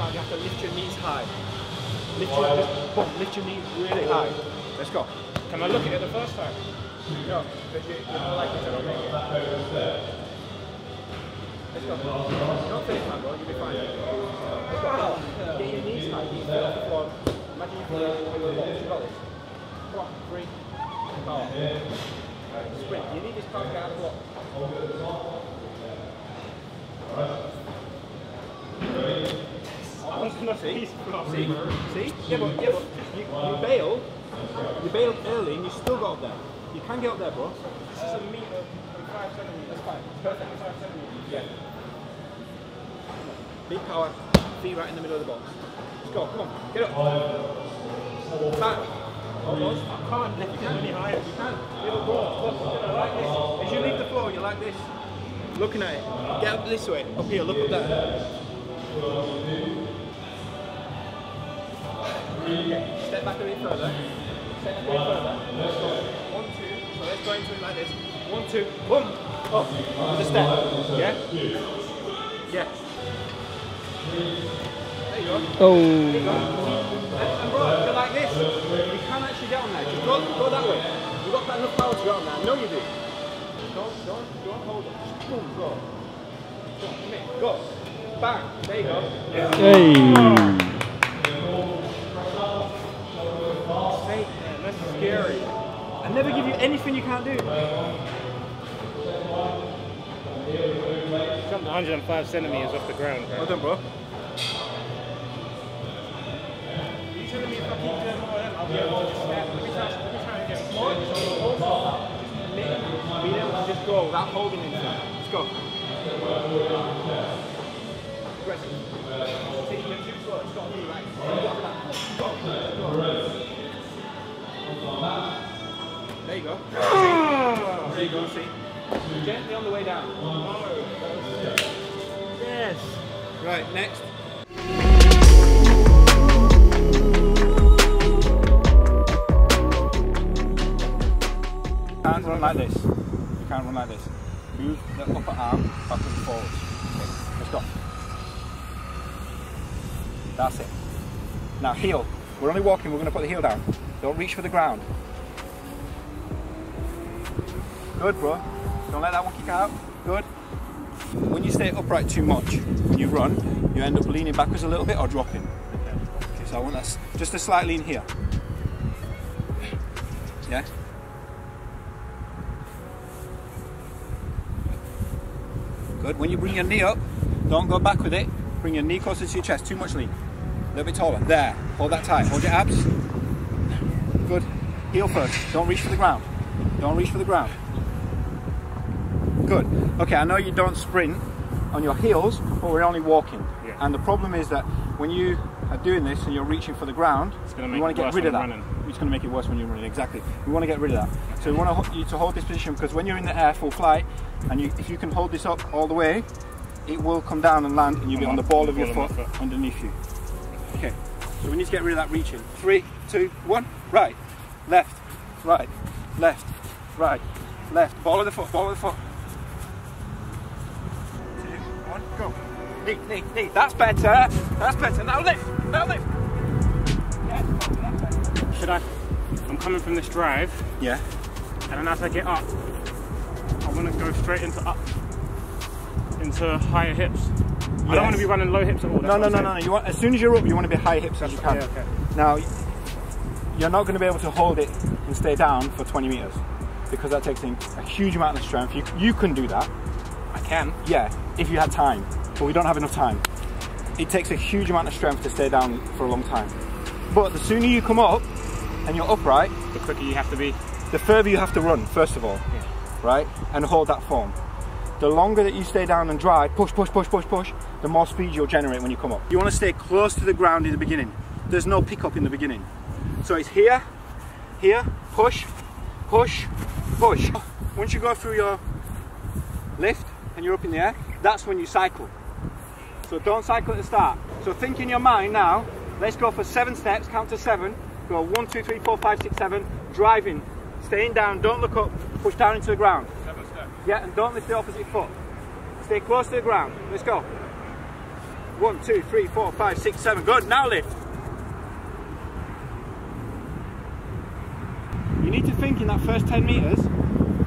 ground, you have to lift your knees high. Lift your, just, boom, lift your knees really high. Let's go. Can I look at it the first time? No, because you, you're more likely to not make it. Let's go. Don't finish, man, bro. You'll be fine. Let's go. Get your knees high. Get your feet off the floor. Imagine you feel on the box. You got this. Come on. Three. Power. Sprint. You need this power to get out of the block. I was going to See? See? Yeah, but, yeah, but you, you bailed. You bailed early and you still got up there. You can get up there, bro. This is a meter and five centimeters. That's fine. Perfect. Five centimeters. Yeah. Big power. Feet right in the middle of the box. Let's go. Come on. Get up. Back. Almost. I can't lift it any higher. You can. Little ball. Look, like this. As you leave the floor, you're like this. Looking at it. Get up this way. Up here. Look up there. Okay. Step back a bit further. Step a bit further. One, two. So let's go into it like this. One, two. Boom. Up. With a step. Yeah? Yeah. There you go. Oh. There you go. And, and bro, you're like this. You can actually get on there. Just go, go that way. You've got enough power to get on there. I know you do. Don't, don't, don't hold it. Just boom, go. Go, come here. Go. Bang. There you go. Hey. Mate, I never give you anything you can't do. Jumped 105 centimeters off the ground. Well done, bro. You telling me if I keep doing more of them, I'll be able to just step? Let me try, let me try and get more. Being able to just go without holding anything. Let's go. Aggressive. Take it too slow. It's got to be right. Go. Go. There you go. Ah! There you go. See? Gently on the way down. Yes. Right, next. You can't run like this. You can't run like this. Move the upper arm back and forwards. Okay, let's go. That's it. Now heel. We're only walking, we're going to put the heel down. Don't reach for the ground. Good, bro. Don't let that one kick out. Good. When you stay upright too much, when you run, you end up leaning backwards a little bit or dropping. Okay, so I want that just a slight lean here. Yeah? Good. When you bring your knee up, don't go back with it. Bring your knee closer to your chest. Too much lean. A little bit taller. There. Hold that tight. Hold your abs. Good. Heel first. Don't reach for the ground. Don't reach for the ground. Good. Okay, I know you don't sprint on your heels, but we're only walking. Yeah. And the problem is that when you are doing this and you're reaching for the ground, it's gonna you want to get rid of that. running. It's going to make it worse when you're running. Exactly. We want to get rid of that. So we want you to hold this position because when you're in the air full flight, and you, if you can hold this up all the way, it will come down and land, and you'll be On on the ball of your foot, foot. underneath you. Okay. So we need to get rid of that reaching. Three, two, one. Right, left, right, left, right, left. Ball of the foot. Ball of the foot. Two, one, go. Knee, knee, knee. That's better. That's better. Now lift. Now lift. Yes, that's. Should I? I'm coming from this drive, Yeah. and then as I get up, I want to go straight into up, into higher hips. I don't want to be running low hips at all. No, no, no, no, no. You want as soon as you're up, you want to be high hips as you can. Yeah, okay. Now, you're not going to be able to hold it and stay down for 20 meters because that takes in a huge amount of strength. You you can do that, I can. yeah, if you had time, but we don't have enough time. It takes a huge amount of strength to stay down for a long time. But the sooner you come up and you're upright, The quicker you have to be. the further you have to run, first of all, Yeah. right? And hold that form. The longer that you stay down and dry, push, push, push, push, push, the more speed you'll generate when you come up. You want to stay close to the ground in the beginning. There's no pickup in the beginning. So it's here, here, push, push, push. Once you go through your lift and you're up in the air, that's when you cycle. So don't cycle at the start. So think in your mind now, let's go for seven steps, count to seven. Go one, two, three, four, five, six, seven. Driving, staying down, don't look up, push down into the ground. Seven steps. Yeah, and don't lift the opposite foot. Stay close to the ground. Let's go. One, two, three, four, five, six, seven. Good. Now lift. You need to think in that first 10 metres,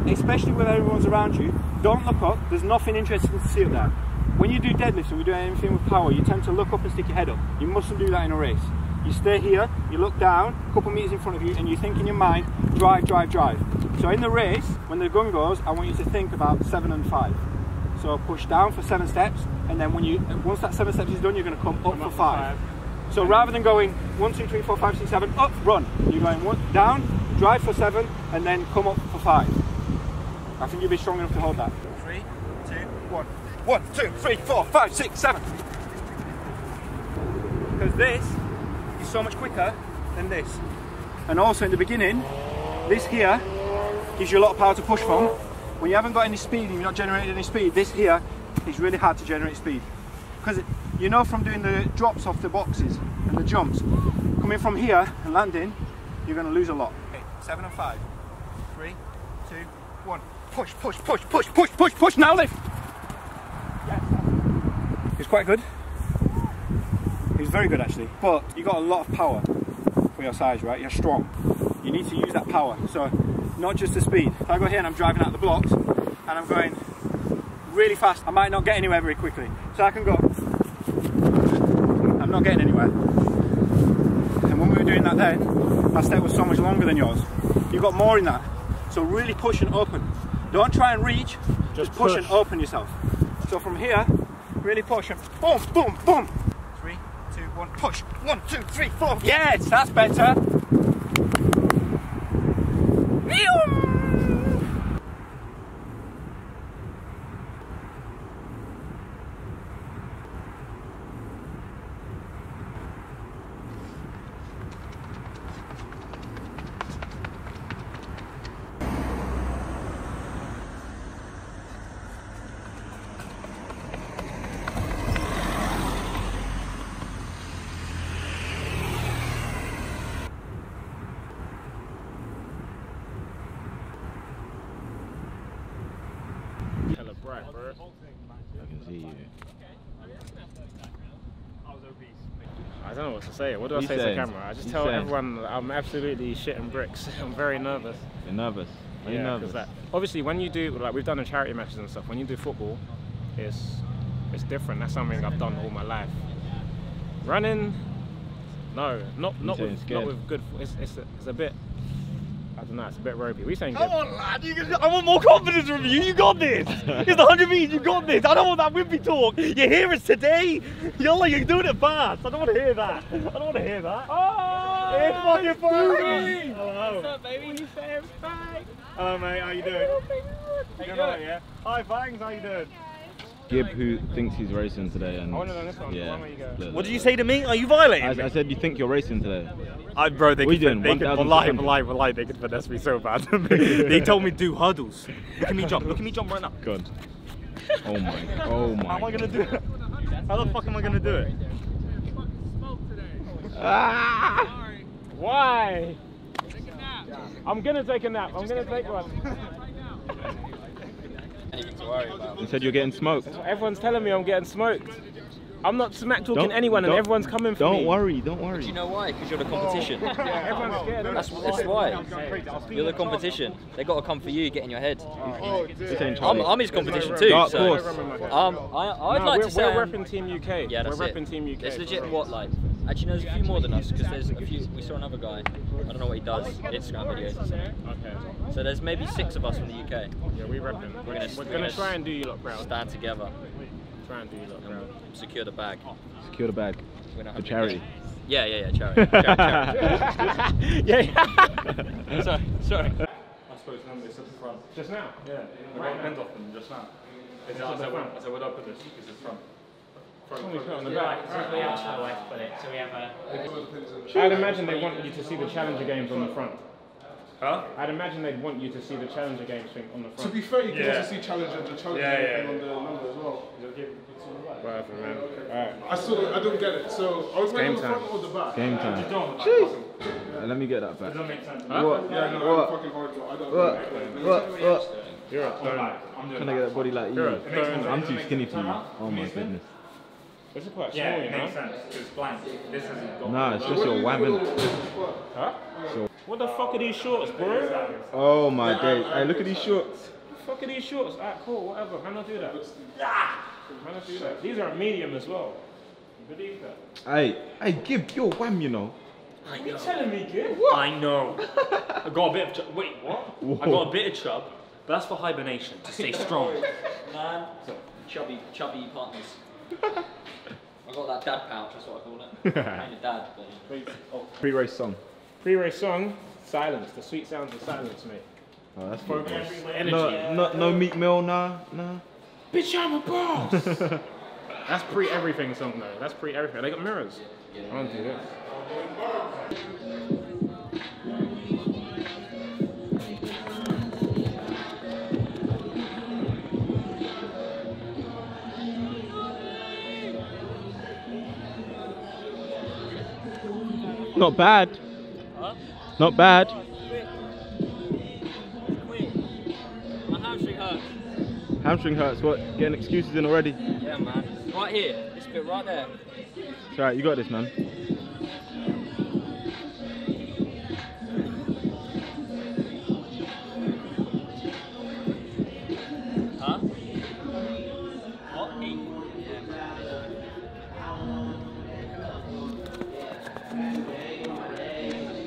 especially when everyone's around you, don't look up. There's nothing interesting to see up there. When you do deadlifts and we do anything with power, you tend to look up and stick your head up. You mustn't do that in a race. You stay here, you look down, a couple of metres in front of you, and you think in your mind, drive, drive, drive. So in the race, when the gun goes, I want you to think about seven and five. So push down for seven steps, and then when you once that seven steps is done, you're going to come up Come up for five. five. So rather than going one, two, three, four, five, six, seven, up, run. You're going one down, drive for seven, and then come up for five. I think you'll be strong enough to hold that. Three, two, one. One, two, three, four, five, six, seven. Because this is so much quicker than this. And also in the beginning, this here gives you a lot of power to push from. When you haven't got any speed and you're not generating any speed, this here is really hard to generate speed. Because you know from doing the drops off the boxes and the jumps, coming from here and landing, you're going to lose a lot. Okay, seven and five. Three, two, one. Push, push, push, push, push, push, push. Now lift. Quite good. He's very good actually. But you got a lot of power for your size, right? You're strong. You need to use that power. So not just the speed. If I go here and I'm driving out the blocks and I'm going really fast, I might not get anywhere very quickly. So I can go. I'm not getting anywhere. And when we were doing that then, my step was so much longer than yours. You've got more in that. So really push and open. Don't try and reach, just, push, and open yourself. So from here, really push and boom, boom, boom. Three, two, one, push. One, two, three, four. Yes, that's better. Hella bright, bro. I can see you. I don't know what to say. What do I you say to the camera? I just tell saying? everyone that I'm absolutely shitting bricks. I'm very nervous. You're nervous. Are you Yeah, nervous? that- obviously, when you do like we've done the charity matches and stuff. When you do football, it's it's different. That's something I've done all my life. Running, no, not not with not with good. It's it's a, it's a bit. I don't. It's a bit ropey. We saying Come good. on, lad. You, can- I want more confidence from you. You got this. It's the 100 meters. You got this. I don't want that wimpy talk. You hear us today. You're like, you're doing it fast. I don't want to hear that. I don't want to hear that. Oh, it's fucking fun. Hello. What's up, baby? You say Hello, mate. How you doing? You doing alright, yeah? Hi, thanks. How you doing? Gib, who thinks he's racing today, and I wanna know this one. Yeah. One where you go. Look, What did you say to me? Are you violating look. me? I, I said you think you're racing today. I, bro, they What are you could, doing? they could, 1,000 wallahi, seconds? wallahi, wallahi, they could finesse me so bad. they told me do hurdles. Look at me jump. Look at me jump right now. God. Oh my. Oh my. How am I gonna do it? How the fuck am I gonna do it? Ah! Why? I'm gonna take a nap. I'm gonna take one. You said you're getting smoked. Everyone's telling me I'm getting smoked. I'm not smack talking Don't- anyone, and everyone's coming for Don't me. worry. Don't worry. You know why? Because you're the competition. Yeah, everyone's scared. That's, that's why. You're the competition. They got to come for you, get in your head. This ain't I'm, I'm his competition too. Dark so. Um, I, I'd No, like we're, to say. we're repping Team UK. yeah, that's we're it. repping Team UK. It's legit what like. Actually, there's a few more than us because there's a few. We saw another guy. I don't know what he does. Instagram videos or something. Okay. So there's maybe six of us from the UK. Yeah, we repping. We're gonna- we're we're gonna gonna try and do you lot proud. Stand together Try and do you lot proud. secure the bag. Secure the bag We're for charity. Yeah, yeah, yeah. Charity. charity, charity. yeah, yeah. sorry, sorry. I suppose Nando is at the front. Just now. Yeah, I got hands off them just now. Is it, I said, when, I said, when I put this, is it front? Front, Only put on front. the back. We have to way to put it. So we have a. I'd imagine they want you to see the Challenger games on the front. Huh? I'd imagine they'd want you to see the Challenger Games thing on the front. To be fair, you can Yeah. also see Challenger, and the challenge Yeah, yeah. thing on the number as well. Whatever, man. Alright. I still I don't get it. So I was wearing on the game front or the back? Game time. Just don't. Like, Jeez. fucking- let me get that back. Doesn't make sense. What? Yeah, no, What? I'm fucking horrible. I don't What? know. What? What? You're a I'm I'm Trying to get that body like you. You're a donor. I'm too skinny for you. Oh my goodness. This is quite small, Yeah, you it know? makes sense. It's blank. This isn't got Nah, it's just your whamming. Huh? What the fuck are these shorts, bro? Oh my days. Hey, look at these shorts. the fuck are these shorts? Alright, cool, whatever. Man, not do that. Man, not do that. These are a medium as well. You believe that? Hey, hey, give your wham, you know. What are you telling me, kid? I know. I got a bit of chub. Wait, what? I got a bit of chub, but that's for hibernation to stay strong. Man, chubby, chubby partners. I got that dad pouch, that's what I call it. kind of dad, but oh. Pre-race song. Pre-race song, silence. The sweet sounds of silence, mate. Oh, that's good. Energy. No, no, no meat meal, nah, nah. Bitch, I'm a boss. That's pre everything song though. That's pre everything. They got mirrors. I don't do this. Not bad. Not bad. My hamstring hurts. Hamstring hurts. What? Getting excuses in already. Yeah, man. Right here, this bit right there. It's alright. You got this, man.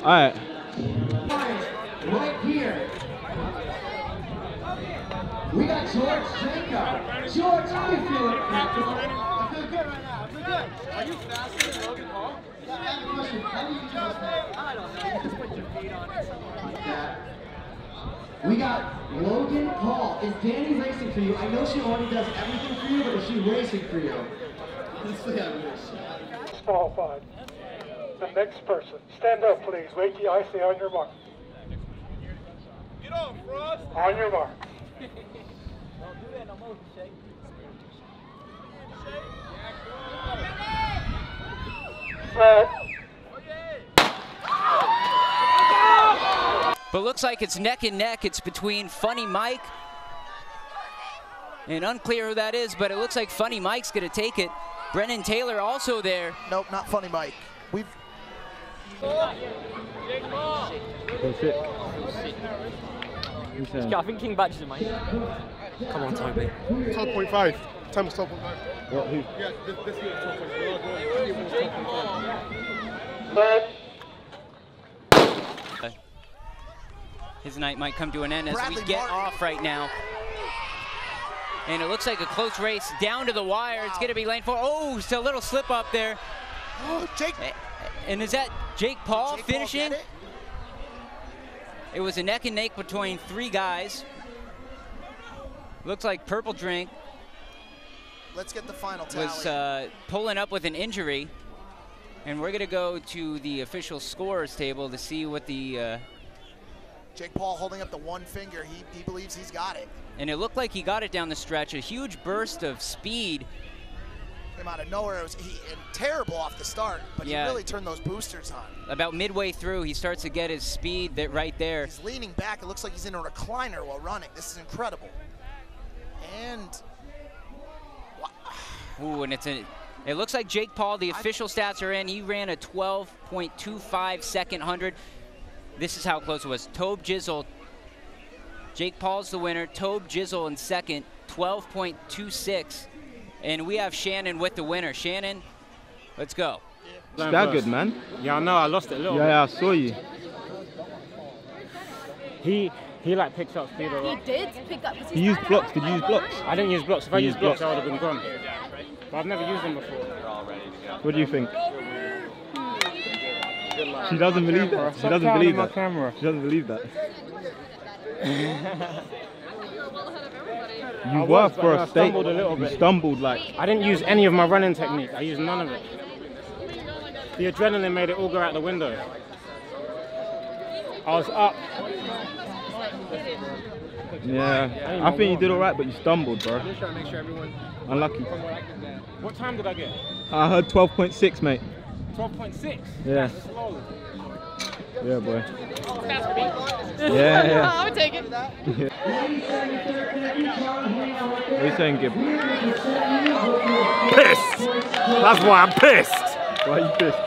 All right. right here. We got George Janko. George, how you feeling? I feel good right now. I feel good. Are you faster than Logan Paul? Yeah, I have a question. How do you trust that? I don't know. You just put your feet on it, something like that. We got Logan Paul. Is Danny racing for you? I know she already does everything for you, but is she racing for you? Let's see how it is. qualified. The next person. Stand up, please. Wait till I say on your mark. Get off, Frost. On your mark. Set. But looks like it's neck and neck. It's between Funny Mike and unclear who that is, but it looks like Funny Mike's going to take it. Brennan Taylor also there. Nope, not funny, Mike. We've That's it. Who's saying? I think King Bach's in my Come on, Toby. 12.5. Times 12.5. What, who? Yeah, this, this year is 12.5. Set. His night might come to an end as Bradley we get Martin. off right now. And it looks like a close race down to the wire. It's going to be lane four. Oh, it's a little slip up there. Jake. And is that Jake Paul Jake finishing? get it? It was a neck and neck between three guys. Looks like Purple Drink Let's get the final tally. was uh, pulling up with an injury. And we're going to go to the official scorers table to see what the. Uh, Jake Paul holding up the one finger. He, he believes he's got it. and it looked like he got it down the stretch. A huge burst of speed. Came out of nowhere. It was he, terrible off the start, but Yeah. he really turned those boosters on. About midway through, he starts to get his speed that right there. He's leaning back. It looks like he's in a recliner while running. This is incredible. And Ooh, and it's a. It looks like Jake Paul. The official stats are in. He ran a 12.25 second hundred. This is how close it was. Tobjizzle. Jake Paul's the winner. Tobjizzle in second, 12.26, and we have Shannon with the winner. Shannon, let's go. It's that good, man. Yeah, I know. I lost it a little Yeah, yeah, I saw you. He he like picked up speed a He did pick up. 'cause He he used blocks. out Did you use blocks? I didn't use blocks. If I You used used blocks, blocks. I would have been gone. But I've never used them before. What do you think? Hmm. She doesn't believe that. She doesn't believe that. She doesn't believe that. I You was, were but for then I a state. stumbled a little You stumbled like. I didn't use any of my running technique. I used none of it. The adrenaline made it all go out the window. I was up. Yeah, I think you did alright, but you stumbled, bro. Just trying to make sure everyone. Unlucky. What time did I get? I heard 12.6, mate. 12.6. Yeah. That's slow. Yeah, boy. Fast for me. Yeah, yeah. I would take it. What are you saying, Gib? Pissed. That's why I'm pissed. Why are you pissed?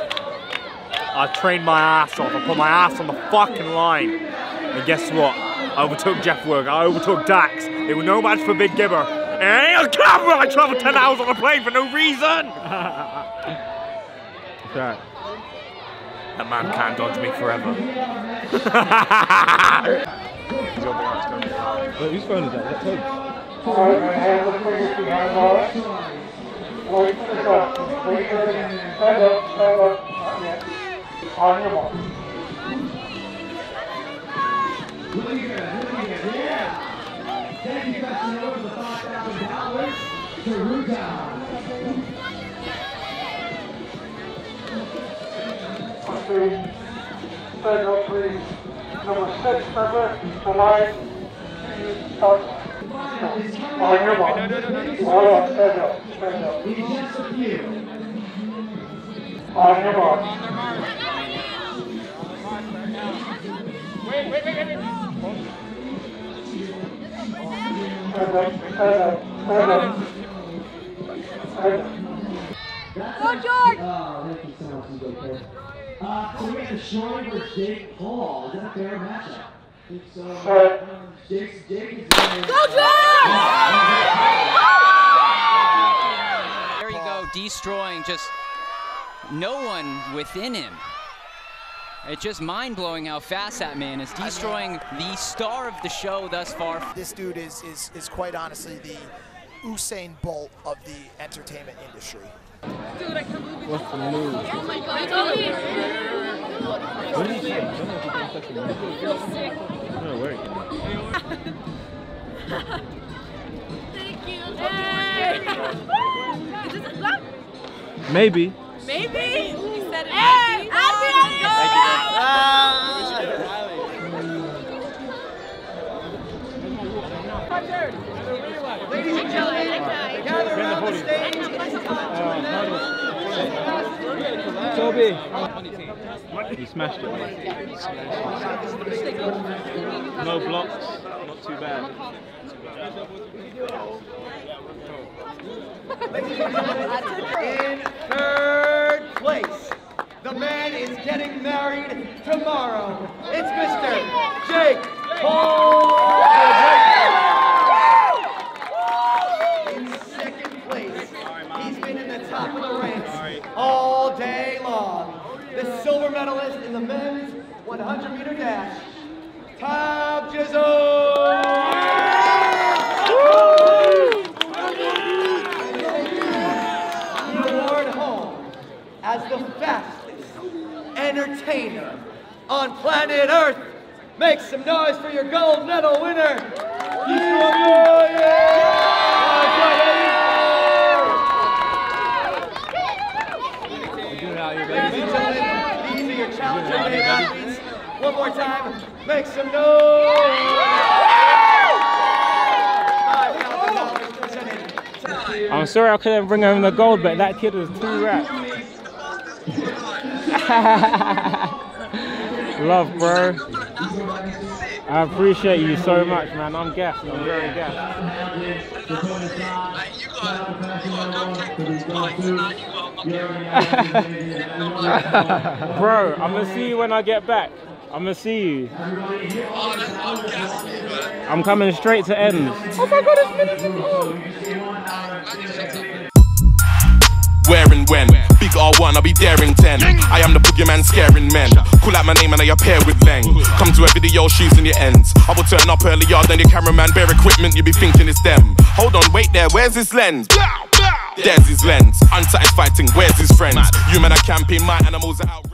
I trained my ass off. I put my ass on the fucking line. And guess what? I overtook Jeff Work. I overtook Dax. They were no match for Big Gibber. And it ain't on camera. I traveled 10 hours on a plane for no reason. It's alright. That man can't dodge me forever. Wait, whose phone is that? That's Toby. Alright, my hands up for you behind bar. Wait for the shot. Wait for the stand up, stand up. Not yet. On your mark. Really good, really good, yeah. Thank you, passing it over the $5,000 to Ruta. Three. Stand up, please. Number six, member, the line. Start. On your mark. Hold on, stand up, stand up. Just a few. On your mark. Wait, wait, wait, wait. wait. Stand up, stand up, stand up. Stand up. Go, George! Oh, thank you so much, you go first. Uh, so we got the Shorty versus Jake Paul. Is that a fair matchup? I think so. Set. Jake's, Jake is Go, George! There you go, destroying just no one within him. It's just mind blowing how fast that man is destroying the star of the show thus far. This dude is, is, is quite honestly the Usain Bolt of the entertainment industry. Dude, I can't believe What's the move? Oh my god, Toby! What did you say? I don't know if you can touch it. Feel sick. No, wait. Thank you. Hey! Is this a flap? Maybe. Maybe. You said it. Hey! Happy Ladies oh and gentlemen, gather around the stage. Toby. You smashed it. No blocks. Not too bad. In third place, the man is getting married tomorrow. It's Mr. Jake Paul. 100 meter dash, Tobjizzle. Award home as the fastest entertainer on planet Earth. Make some noise for your gold medal winner and gentlemen, these are your challenger made athletes. One more time, make some noise. I'm sorry I couldn't bring home the gold, but that kid was too rap. Love, bro. I appreciate you so much, man. I'm gassed. I'm very gassed. bro, I'm gonna see you when I get back. I'm gonna see you. I'm coming straight to ends. Oh my god, it's Where and when? Big R1, I'll be daring 10. I am the boogeyman scaring men. Call out my name and I appear with Leng. Come to a video, shoes in your ends. I will turn up earlier than your cameraman. Bare equipment, you be thinking it's them. Hold on, wait there, where's his lens? There's his lens. Unsatisfied, where's his friends? Human are camping, my animals are out.